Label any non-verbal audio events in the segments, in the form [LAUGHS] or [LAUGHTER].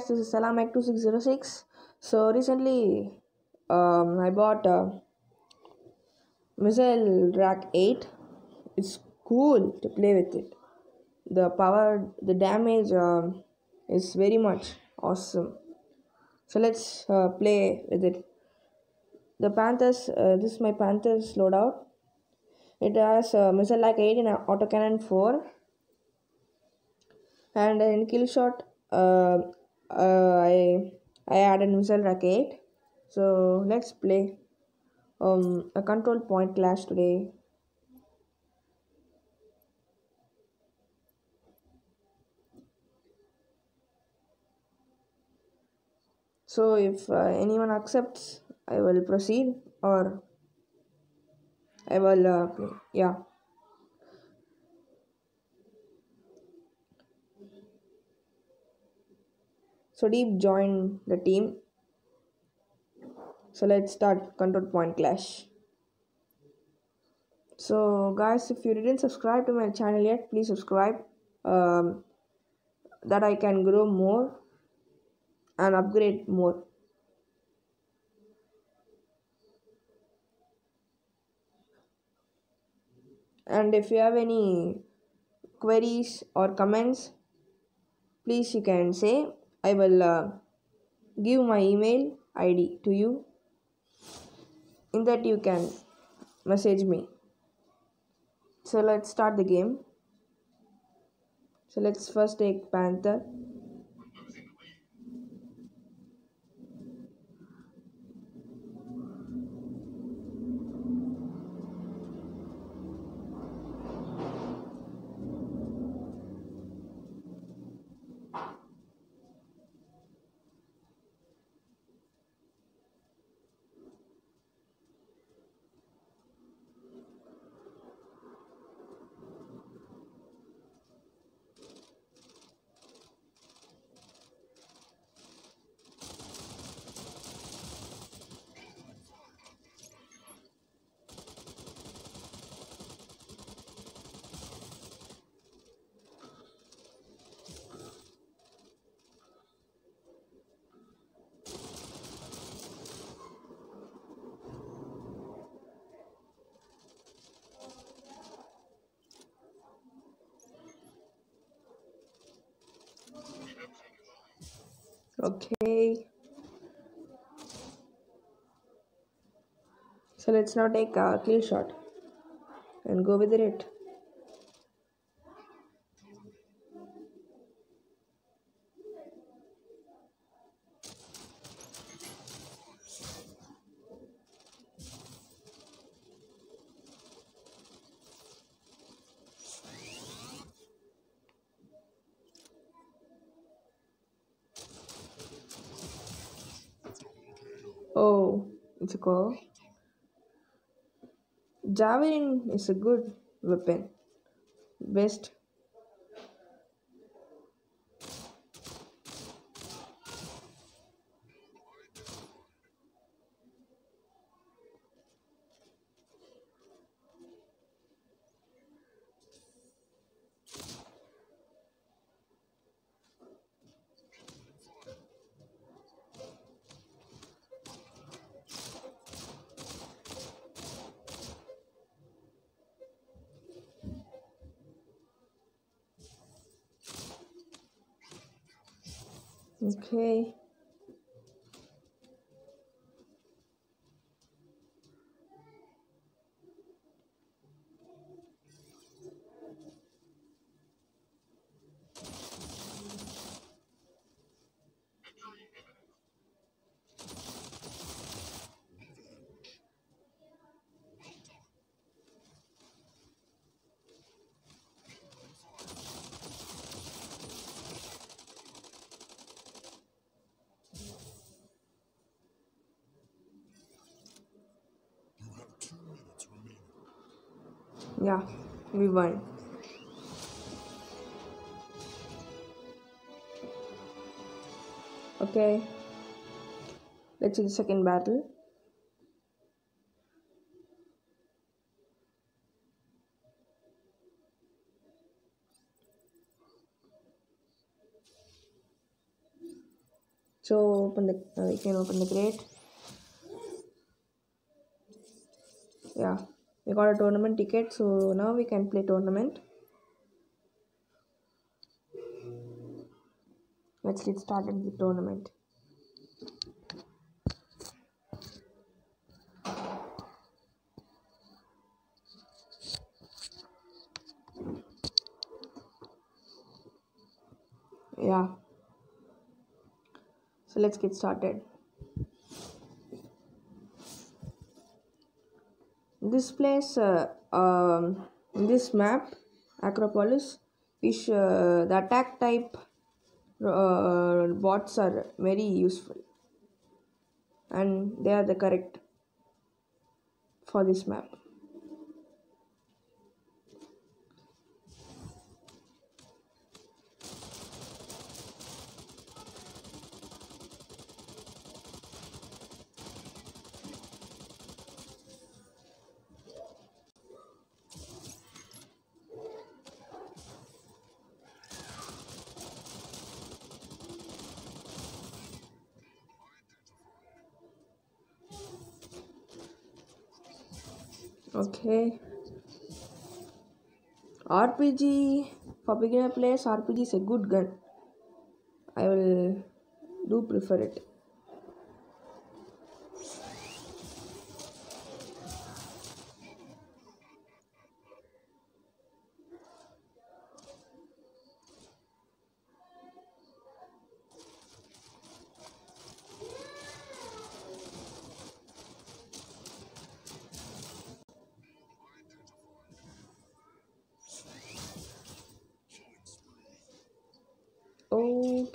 guys, this is LR mech2606. So recently, um, I bought a Missile Rack 8. It's cool to play with it. The power, the damage um, is very much awesome. So let's uh, play with it. The Panthers, uh, this is my Panthers loadout. It has uh, Missile Rack 8 in an autocannon 4 and in kill shot uh, uh, I I added missile rack 8 so let's play. Um, a control point clash today. So if uh, anyone accepts I will proceed or I will uh, play. yeah So Deep joined the team. So let's start control point clash. So guys, if you didn't subscribe to my channel yet, please subscribe. Um, that I can grow more and upgrade more. And if you have any queries or comments, please you can say I will uh, give my email ID to you. In that you can message me. So let's start the game. So let's first take Panther. Okay. So let's now take a kill shot and go with it. Oh, it's a call. Javelin is a good weapon. Best. Okay. Yeah, we won. Okay. Let's see the second battle. so open the uh, you can open the crate yeah we got a tournament ticket so now we can play tournament. Let's get started with the tournament. Yeah. So let's get started this place uh, um, this map acropolis which uh, the attack type uh, bots are very useful. And they are the correct for this map है R P G for place R P G is a good gun I will do prefer it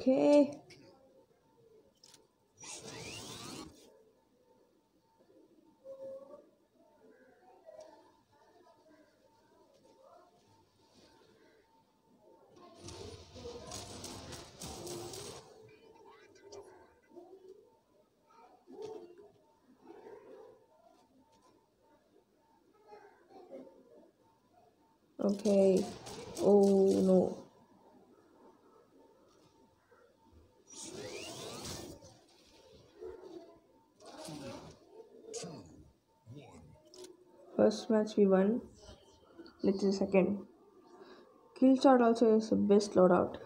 okay. Okay. Oh no First match we won. Let's see second. Kill shot also is the best loadout.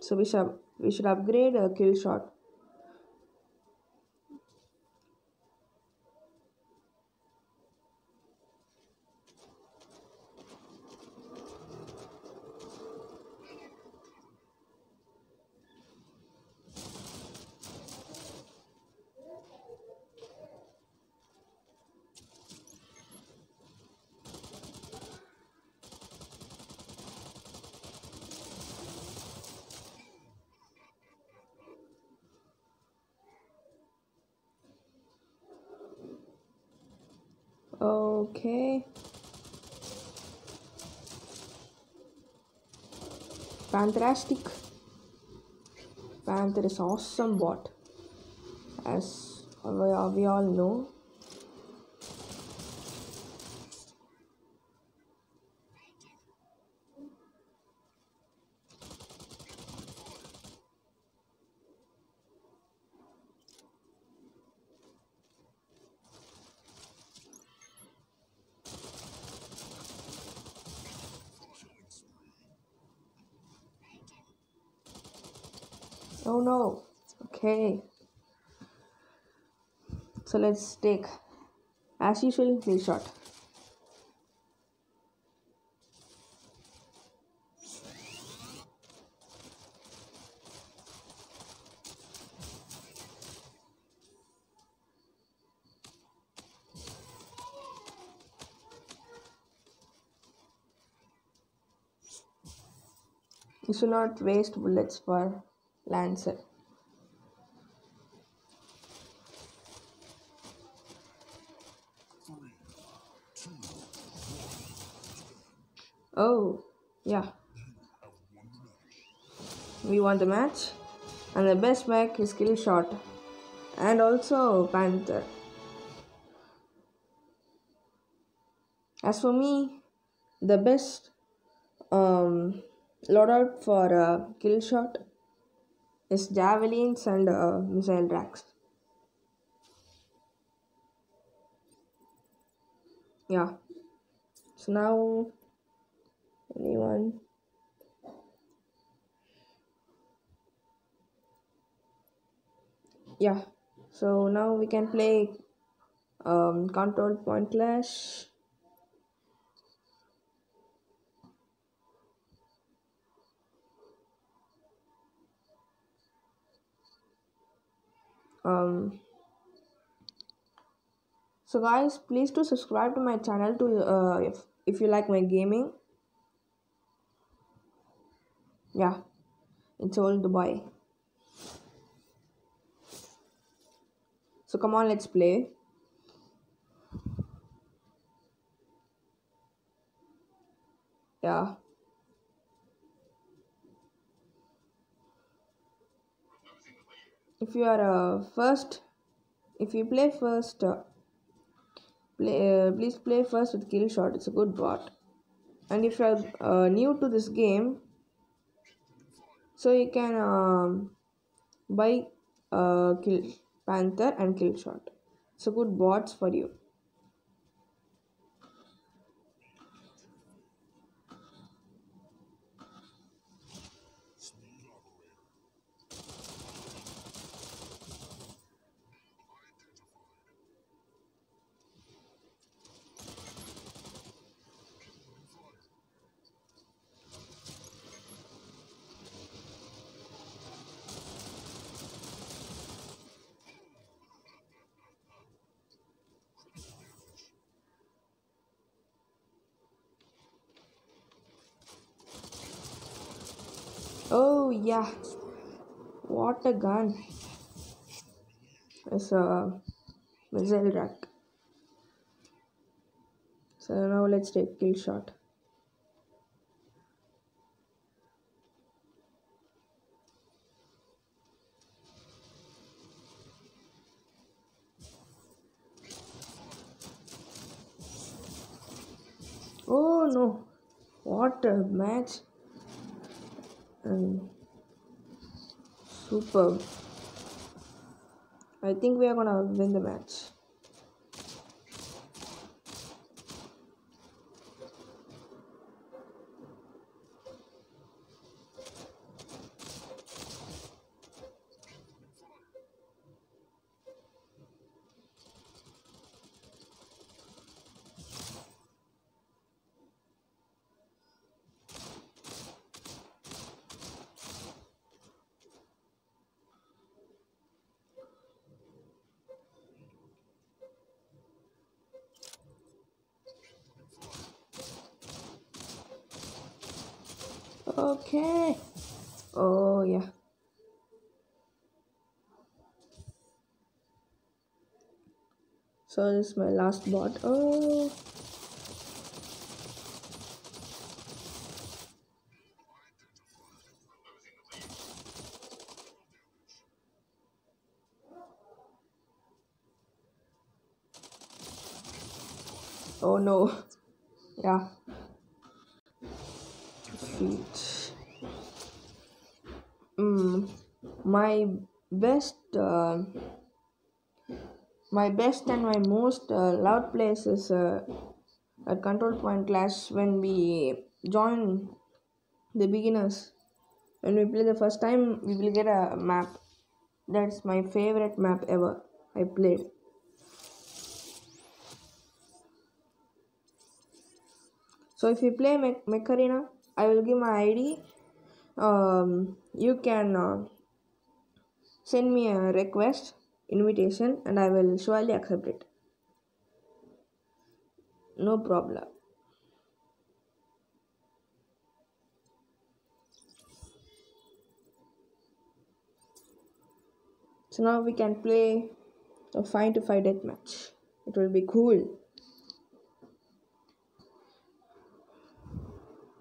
So we should we should upgrade uh, a kill shot. Okay. Fantastic. Panther is awesome bot. As we we all know. Oh no. Okay. So let's take as usual kill shot. You should not waste bullets for Lancer. Oh, yeah. We won the match, and the best mech is Kill Shot, and also Panther. As for me, the best um, loadout for uh, Kill Shot is javelins and uh, missile racks. Yeah. So now, anyone? Yeah. So now we can play um, control point clash. um so guys please do subscribe to my channel to uh, if, if you like my gaming yeah. It's all dubai. So come on let's play. Yeah. If you are uh, first if you play first uh, play uh, please play first with kill shot. It's a good bot and if you are uh, new to this game so you can um, buy uh, kill panther and kill shot a good bots for you Oh yeah, what a gun! It's a missile rack. So now let's take kill shot. Oh no! What a match! and superb. I think we are gonna win the match. Okay. Oh yeah. So this is my last bot. Oh. Oh no. [LAUGHS] Yeah. Feet. Mm, my best, uh, my best and my most uh, loud place is uh, control point clash when we join the beginners. When we play the first time, we will get a map. That's my favorite map ever I played. So if you play Mech I will give my ID. Um, you can uh, send me a request, invitation, and I will surely accept it. No problem. So now we can play a 5 to 5 death match. It will be cool.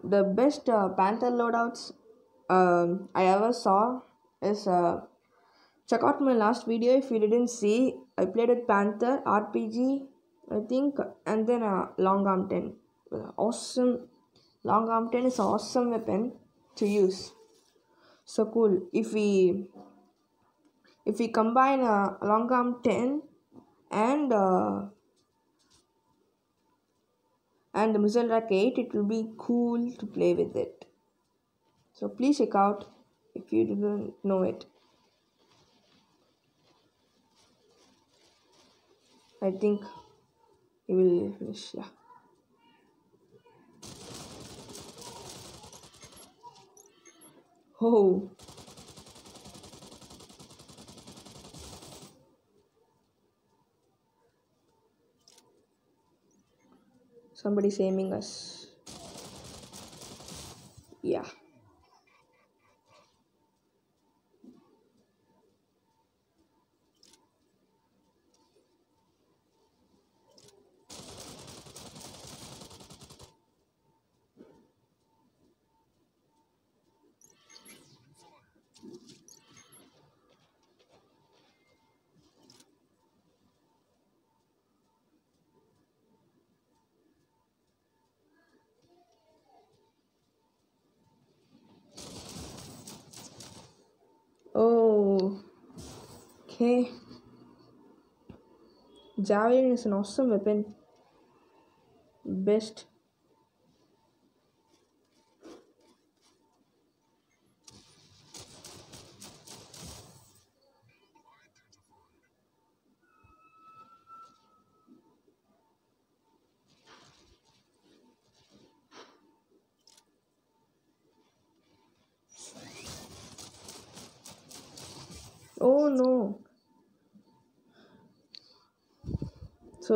the best uh, panther loadouts um, i ever saw is uh, check out my last video if you didn't see. I played with panther rpg i think and then uh, long arm 10 awesome. Long arm 10 is an awesome weapon to use. So cool. If we if we combine a long arm 10 and uh, and the missile rack 8 it will be cool to play with it. So please check out if you didn't know it i think you will finish yeah. Oh. Somebody's aiming us. Yeah okay. Javelin is an awesome weapon. Best.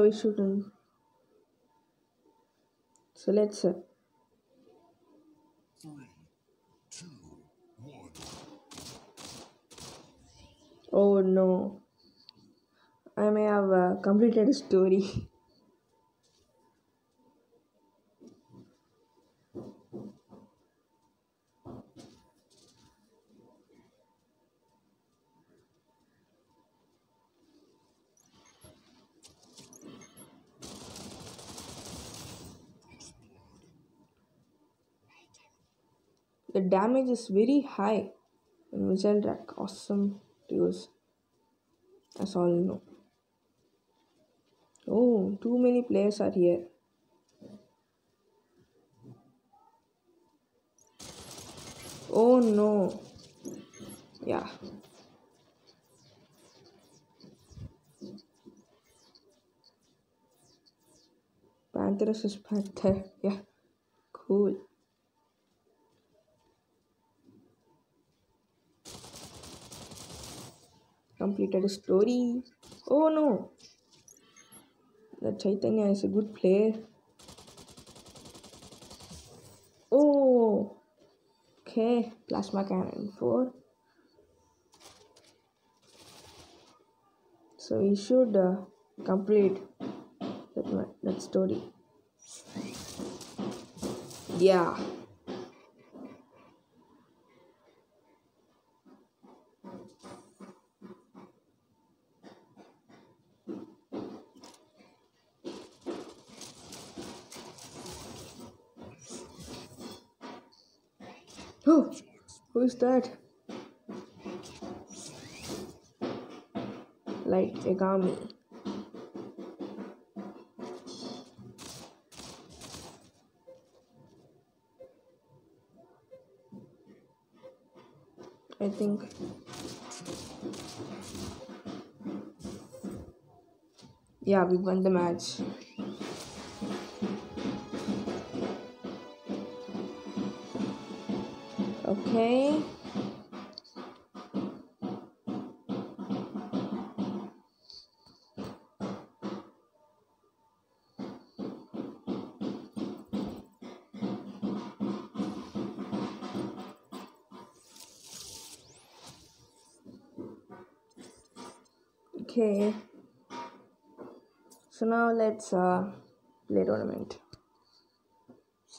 So we shouldn't. So let's. Uh, oh no. I may have uh, completed a story. [LAUGHS] the damage is very high. In missile awesome to use as all you know. Oh too many players are here. Oh no. Yeah. Pantherus is Panther. [LAUGHS] Yeah. Cool completed story. Oh no! The Chaitanya is a good player. Oh! Okay, plasma cannon 4. So we should uh, complete that, that story. Yeah. Oh, who's that? Light Yagami. I think. Yeah, we won the match. Okay. Okay. So now let's uh, play tournament.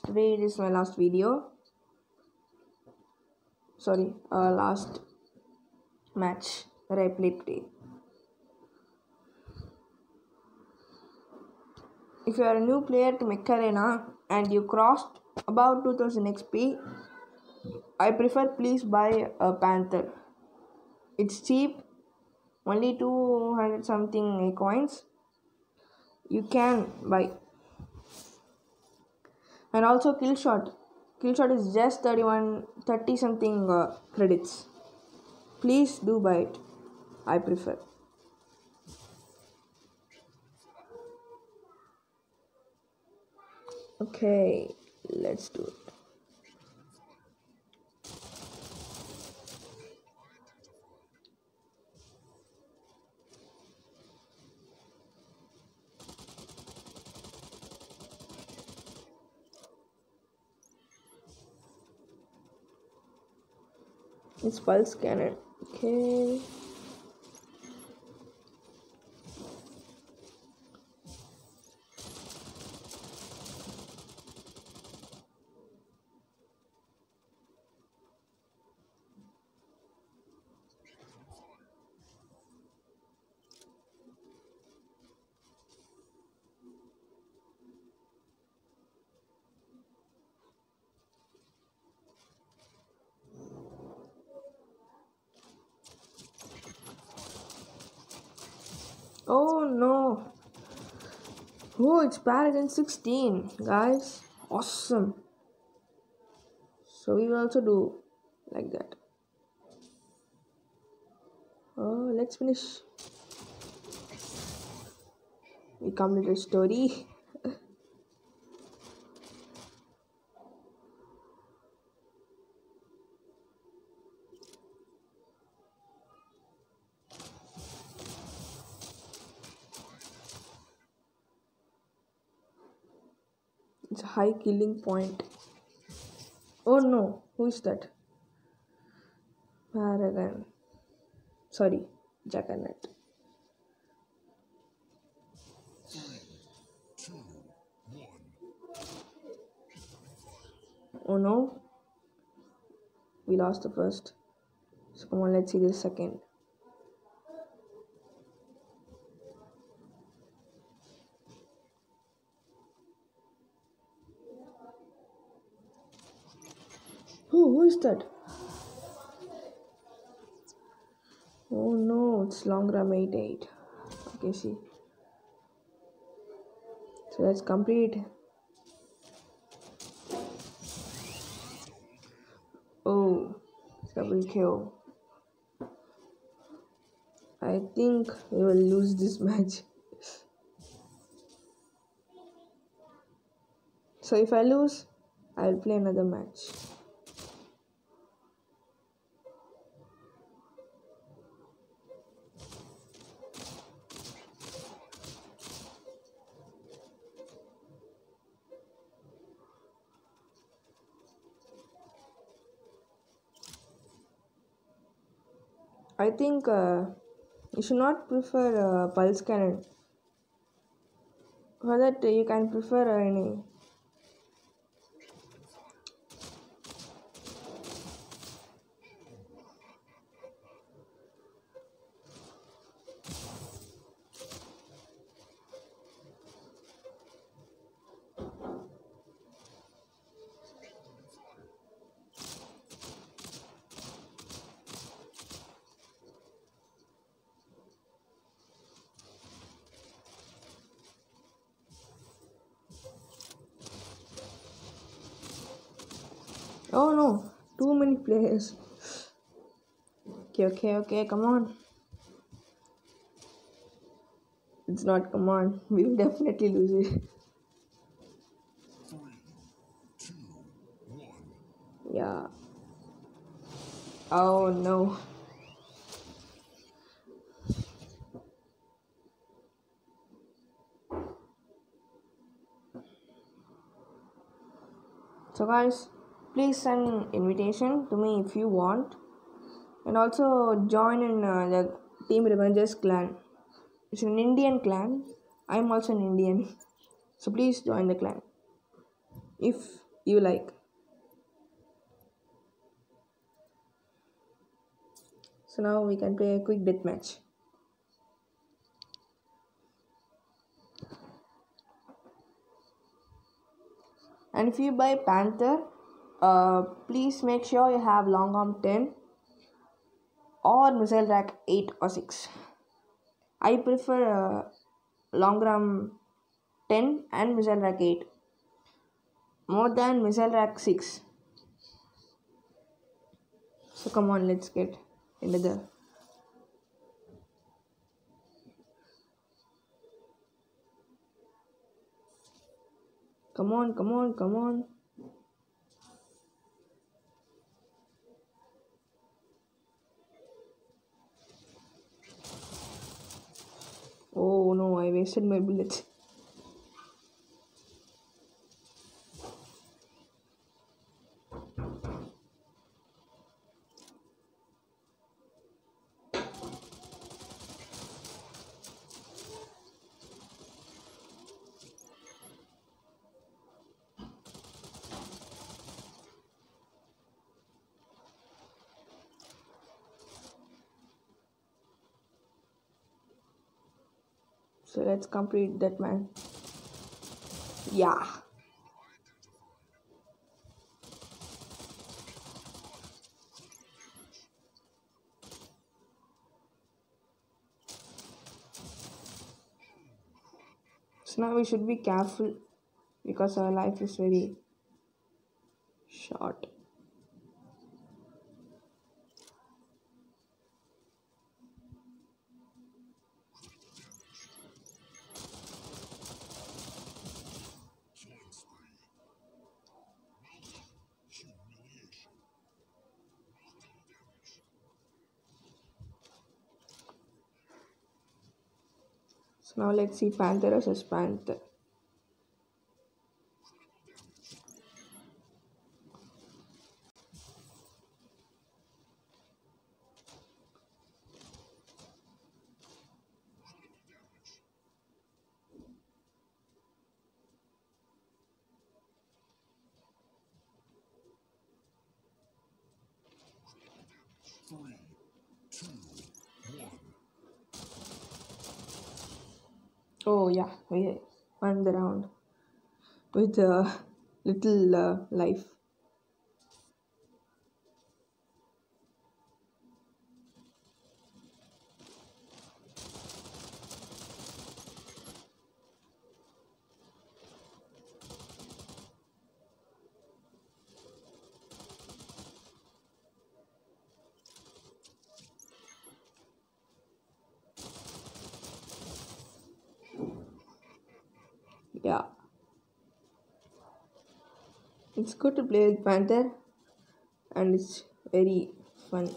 Today is my last video. Sorry, uh, last match that I played today. If you are a new player to Mech Arena and you crossed about 2000 XP, I prefer please buy a Panther. It's cheap, only 200 something coins. You can buy. And also Killshot. Killshot is just 31 30 something uh, credits. Please do buy it. I prefer. Okay, let's do it. It's pulse cannon. Okay. Oh no. Oh, it's Paragon 16, guys. Awesome. So we will also do like that. Oh, let's finish. We completed the story. It's a high killing point. Oh no, who is that? Paragon. Sorry, Jackanet. Oh no. We lost the first. So come on, let's see the second. Who, is that? Oh no, it's Longram 88. Okay, see. So let's complete. Oh, double kill. I think we will lose this [LAUGHS] match. So if I lose, I'll play another match. I think uh, you should not prefer uh, pulse cannon. For that, you can prefer any. Oh no, too many players. Okay, okay, okay, come on. It's not, come on. [LAUGHS] We will definitely lose it. Yeah. Oh no. So guys, please send invitation to me if you want, and also join in uh, the Team Revengers clan. It's an Indian clan. I'm also an Indian, so please join the clan if you like. So now we can play a quick death match. And if you buy Panther, uh, please make sure you have long arm 10 or missile rack 8 or 6 i prefer uh, long arm 10 and missile rack 8 more than missile rack 6 so come on let's get into the come on come on come on no, I wasted my bullets. So let's complete that man. Yeah. So now we should be careful because our life is very short. Now let's see Panther versus Panther. We won the round with a little uh, life. Yeah. It's good to play with Panther and it's very fun.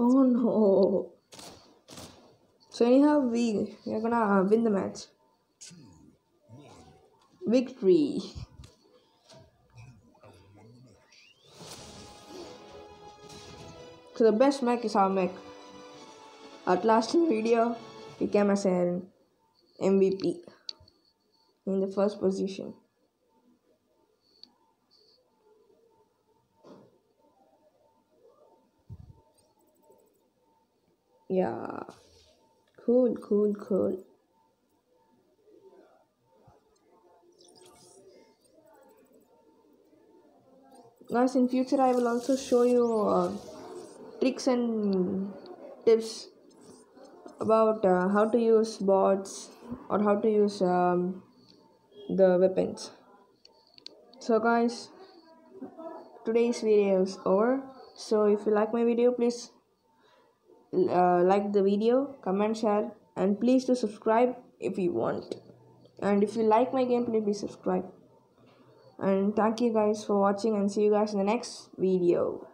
Oh no. So anyhow we we're gonna win the match. Victory. So the best mech is our mech. At last in video, he came as an MVP in the first position. Yeah, cool, cool, cool. guys in future i will also show you uh, tricks and tips about uh, how to use bots or how to use um, the weapons. So guys today's video is over. So if you like my video please uh, like the video comment share and please do subscribe if you want. And if you like my gameplay please subscribe. And thank you guys for watching and see you guys in the next video